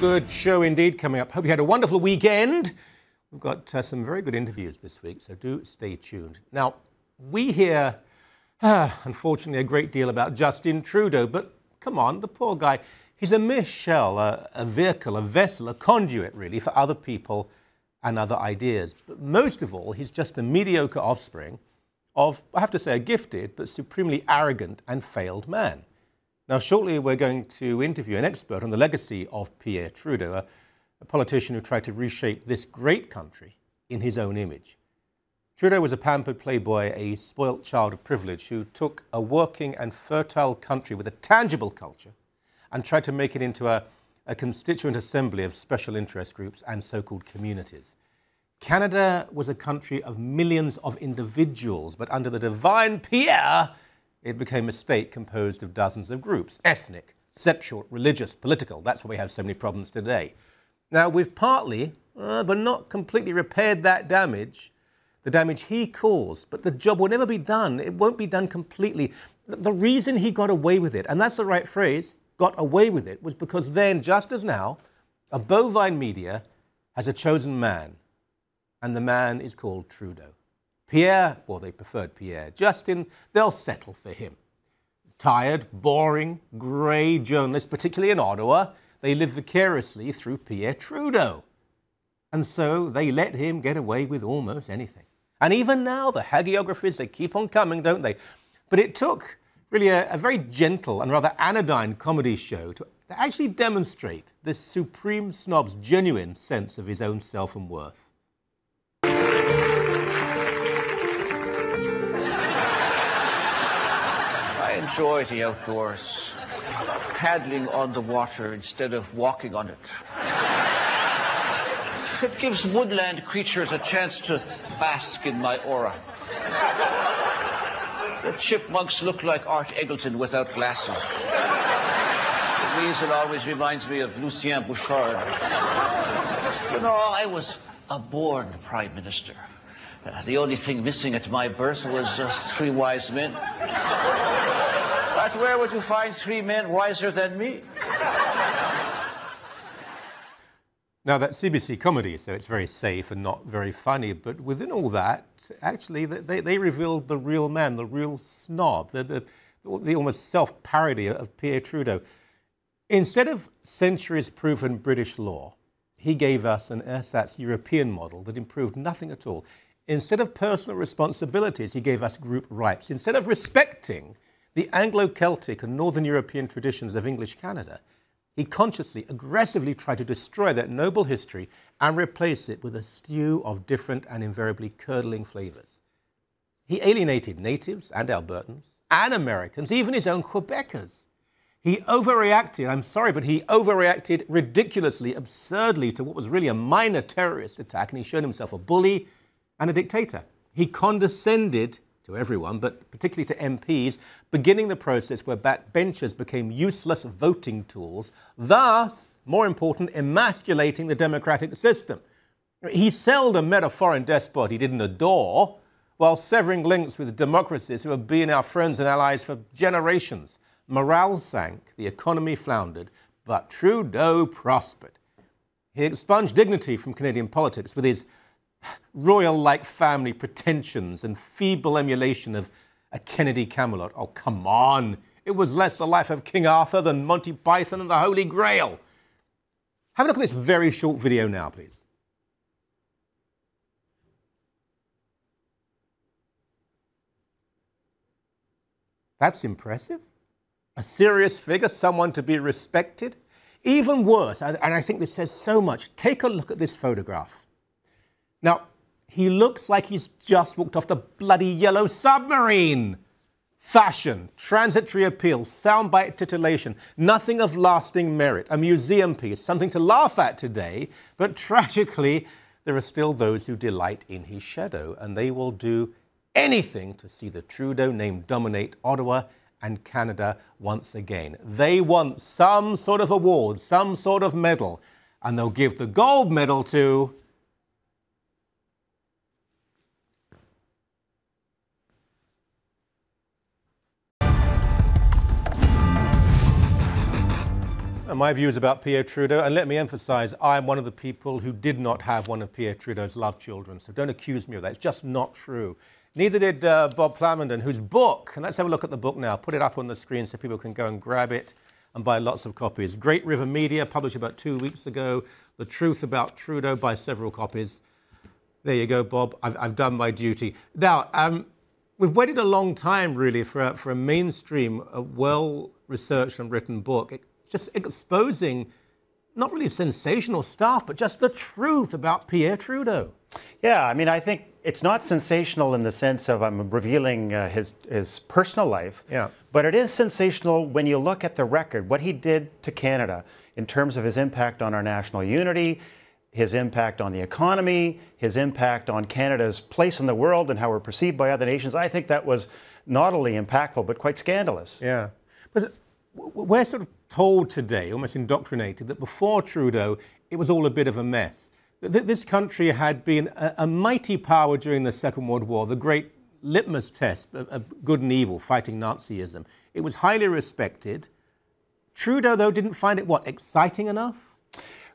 Good show indeed coming up. Hope you had a wonderful weekend. We've got uh, some very good interviews this week, so do stay tuned. Now, we hear, uh, unfortunately, a great deal about Justin Trudeau, but come on, the poor guy, he's a mere shell, a, a vehicle, a vessel, a conduit, really, for other people and other ideas. But most of all, he's just a mediocre offspring of, I have to say, a gifted but supremely arrogant and failed man. Now, shortly, we're going to interview an expert on the legacy of Pierre Trudeau, a, a politician who tried to reshape this great country in his own image. Trudeau was a pampered playboy, a spoilt child of privilege who took a working and fertile country with a tangible culture and tried to make it into a, a constituent assembly of special interest groups and so called communities. Canada was a country of millions of individuals, but under the divine Pierre, it became a state composed of dozens of groups ethnic, sexual, religious, political. That's why we have so many problems today. Now, we've partly, uh, but not completely repaired that damage, the damage he caused, but the job will never be done. It won't be done completely. The reason he got away with it, and that's the right phrase, got away with it, was because then, just as now, a bovine media has a chosen man, and the man is called Trudeau. Pierre, or they preferred Pierre, Justin, they'll settle for him. Tired, boring, grey journalists, particularly in Ottawa, they live vicariously through Pierre Trudeau. And so they let him get away with almost anything. And even now, the hagiographies, they keep on coming, don't they? But it took really a, a very gentle and rather anodyne comedy show to actually demonstrate this supreme snob's genuine sense of his own self and worth. Enjoy the outdoors, paddling on the water instead of walking on it. It gives woodland creatures a chance to bask in my aura. The chipmunks look like Art Eggleton without glasses. The weasel always reminds me of Lucien Bouchard. You know, I was a born prime minister. Uh, the only thing missing at my birth was uh, three wise men. But where would you find three men wiser than me? Now, that's CBC comedy, so it's very safe and not very funny. But within all that, actually, they, they revealed the real man, the real snob, the, the, the almost self parody of Pierre Trudeau. Instead of centuries proven British law, he gave us an ersatz European model that improved nothing at all. Instead of personal responsibilities, he gave us group rights. Instead of respecting the Anglo Celtic and Northern European traditions of English Canada, he consciously, aggressively tried to destroy that noble history and replace it with a stew of different and invariably curdling flavors. He alienated natives and Albertans and Americans, even his own Quebecers. He overreacted, I'm sorry, but he overreacted ridiculously, absurdly to what was really a minor terrorist attack, and he showed himself a bully and a dictator. He condescended to everyone, but particularly to MPs, beginning the process where backbenchers became useless voting tools, thus, more important, emasculating the democratic system. He seldom met a foreign despot he didn't adore, while severing links with democracies who have been our friends and allies for generations. Morale sank, the economy floundered, but Trudeau prospered. He expunged dignity from Canadian politics with his royal like family pretensions and feeble emulation of a Kennedy Camelot. Oh, come on. It was less the life of King Arthur than Monty Python and the Holy Grail. Have a look at this very short video now, please. That's impressive. A serious figure, someone to be respected. Even worse, and I think this says so much, take a look at this photograph. Now, he looks like he's just walked off the bloody yellow submarine. Fashion, transitory appeal, soundbite titillation, nothing of lasting merit, a museum piece, something to laugh at today, but tragically, there are still those who delight in his shadow, and they will do anything to see the Trudeau name dominate Ottawa and Canada once again. They want some sort of award, some sort of medal, and they'll give the gold medal to my views about Pierre Trudeau, and let me emphasize, I'm one of the people who did not have one of Pierre Trudeau's love children, so don't accuse me of that. It's just not true. Neither did uh, Bob Plamondon, whose book, and let's have a look at the book now, put it up on the screen so people can go and grab it and buy lots of copies. Great River Media, published about two weeks ago, The Truth About Trudeau, by several copies. There you go, Bob. I've, I've done my duty. Now, um, we've waited a long time, really, for a, for a mainstream, a well researched and written book, just exposing not really sensational stuff, but just the truth about Pierre Trudeau. Yeah, I mean, I think it's not sensational in the sense of I'm revealing uh, his his personal life. Yeah. But it is sensational when you look at the record, what he did to Canada in terms of his impact on our national unity, his impact on the economy, his impact on Canada's place in the world and how we're perceived by other nations. I think that was not only impactful but quite scandalous. Yeah. But we're sort of told today, almost indoctrinated, that before Trudeau, it was all a bit of a mess. That This country had been a, mighty power during the Second World War, the great litmus test of good and evil, fighting Nazism. It was highly respected. Trudeau, though, didn't find it, what, exciting enough?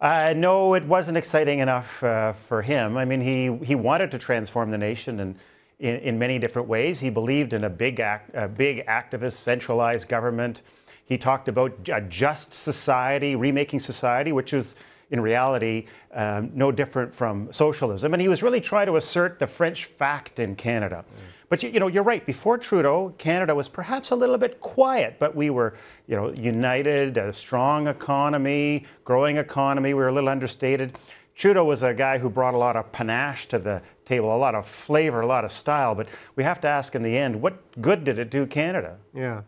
Uh, no, it wasn't exciting enough uh, for him. I mean, he, he wanted to transform the nation and in, in many different ways. He believed in a big, act, a big activist, centralized government. He talked about a just society, remaking society, which was in reality um, no different from socialism. And he was really trying to assert the French fact in Canada. Mm. But you, you, know, you're right. Before Trudeau, Canada was perhaps a little bit quiet, but we were, you know, united, a strong economy, growing economy. We were a little understated. Trudeau was a guy who brought a lot of panache to the table, a lot of flavor, a lot of style. But we have to ask in the end, what good did it do Canada? Yeah.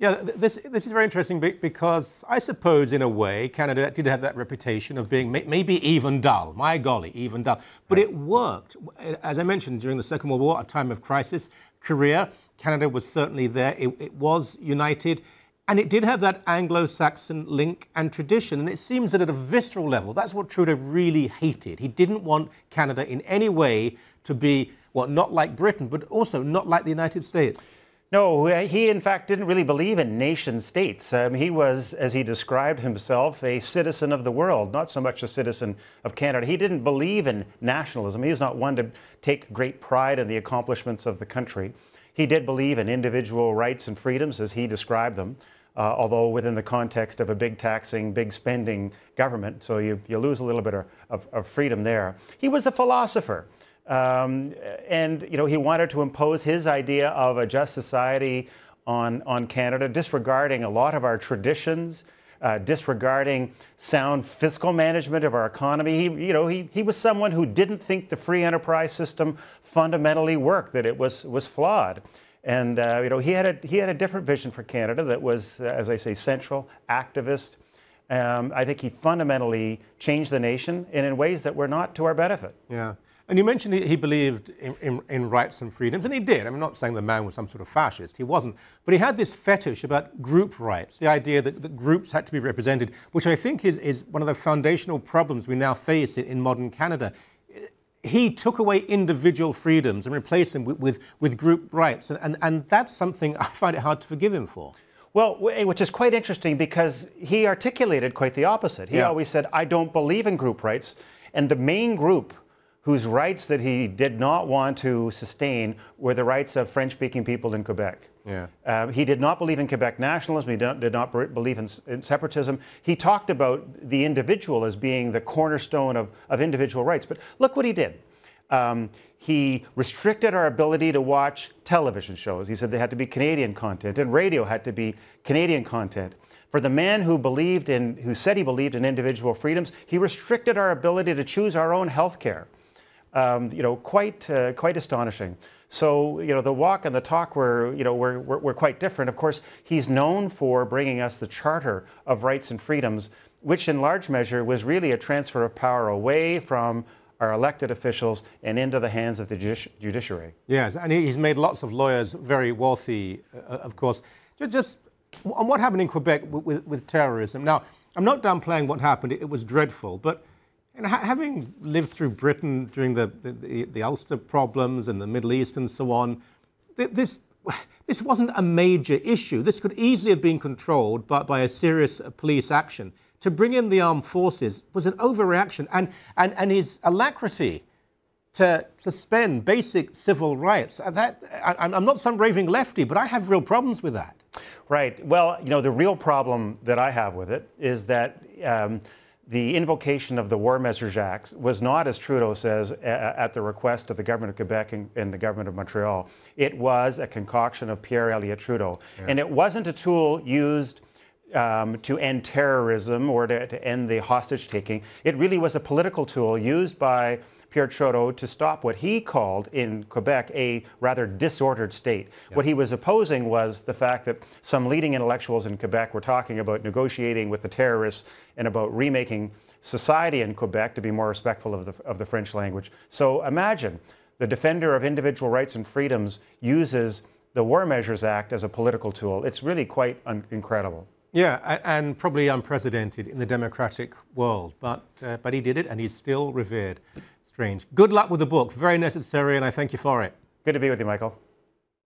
Yeah, this, this is very interesting because I suppose, in a way, Canada did have that reputation of being maybe even dull. My golly, even dull. But right. it worked. Eh, as I mentioned, during the Second World War, a time of crisis, Korea, Canada was certainly there. It, it was united. And it did have that Anglo Saxon link and tradition. And it seems that at a visceral level, that's what Trudeau really hated. He didn't want Canada in any way to be, well, not like Britain, but also not like the United States. No, he in fact didn't really believe in nation states. Um, he was, as he described himself, a citizen of the world, not so much a citizen of Canada. He didn't believe in nationalism. He was not one to take great pride in the accomplishments of the country. He did believe in individual rights and freedoms as he described them, uh, although within the context of a big taxing, big spending government. So you, you lose a little bit of, of, of freedom there. He was a philosopher. Um, and you know, he wanted to impose his idea of a just society on, on Canada, disregarding a lot of our traditions, uh, disregarding sound fiscal management of our economy. He, you know, he, he was someone who didn't think the free enterprise system fundamentally worked, that it was, was flawed. And uh, you know, he had, a, he had a different vision for Canada that was, as I say, central, activist. Um, I think he fundamentally changed the nation and in ways that were not to our benefit. Yeah. And you mentioned he, he believed in, in, in, rights and freedoms, and he did. I'm not saying the man was some sort of fascist, he wasn't. But he had this fetish about group rights, the idea that, that groups had to be represented, which I think is, is one of the foundational problems we now face in, in modern Canada. He took away individual freedoms and replaced them with, with, with group rights. And, and, and that's something I find it hard to forgive him for. Well, eh, which is quite interesting because he articulated quite the opposite. He yeah. always said, I don't believe in group rights. And the main group whose rights that he did not want to sustain were the rights of French speaking people in Quebec. Yeah. Uh, he did not believe in Quebec nationalism. He did not believe in, in, separatism. He talked about the individual as being the cornerstone of, of individual rights. But look what he did. Um, he restricted our ability to watch television shows. He said they had to be Canadian content, and radio had to be Canadian content. For the man who believed in, who said he believed in individual freedoms, he restricted our ability to choose our own health care um, you know, quite, uh, quite astonishing. So, you know, the walk and the talk were, you know, were, were, were, quite different. Of course, he's known for bringing us the Charter of Rights and Freedoms, which in large measure was really a transfer of power away from our elected officials and into the hands of the judici judiciary. Yes, and he's made lots of lawyers very wealthy, uh, of course. Just on what happened in Quebec with, with, with terrorism. Now, I'm not downplaying what happened, it, it was dreadful, but and ha having lived through Britain during the, the, the, Ulster problems and the Middle East and so on, th this this wasn't a major issue. This could easily have been controlled by, by a serious police action. To bring in the armed forces was an overreaction, and, and, and his alacrity to suspend basic civil rights. Uh, that, I, am not some raving lefty, but I have real problems with that. Right. Well, you know, the real problem that I have with it is that um, the invocation of the War Measures Act was not, as Trudeau says, at the request of the government of Quebec and, and the government of Montreal. It was a concoction of Pierre Elliott Trudeau. Yeah. And it wasn't a tool used um, to end terrorism or to, to end the hostage taking. It really was a political tool used by Pierre Trudeau to stop what he called in Quebec a rather disordered state. Yeah. What he was opposing was the fact that some leading intellectuals in Quebec were talking about negotiating with the terrorists and about remaking society in Quebec to be more respectful of the, of the French language. So imagine the defender of individual rights and freedoms uses the War Measures Act as a political tool. It's really quite un- incredible. Yeah, and probably unprecedented in the democratic world, but, uh, but he did it and he's still revered. Strange. Good luck with the book. Very necessary, and I thank you for it. Good to be with you, Michael.